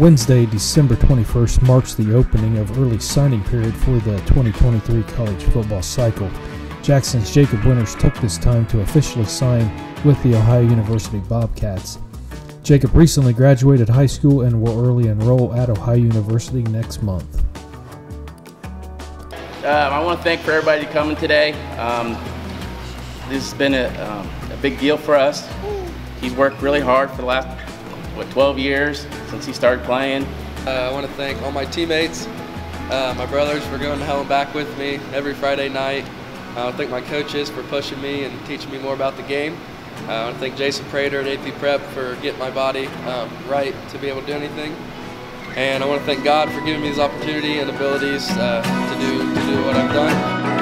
Wednesday, December 21st, marks the opening of early signing period for the 2023 college football cycle. Jackson's Jacob Winters took this time to officially sign with the Ohio University Bobcats. Jacob recently graduated high school and will early enroll at Ohio University next month. Um, I want to thank for everybody coming today. Um, this has been a, um, a, big deal for us. He's worked really hard for the last, what, 12 years since he started playing. Uh, I want to thank all my teammates, uh, my brothers for going to hell and back with me every Friday night. I want to thank my coaches for pushing me and teaching me more about the game. Uh, I want to thank Jason Prater at AP Prep for getting my body um, right to be able to do anything. And I want to thank God for giving me this opportunity and abilities uh, to do to do what I've done.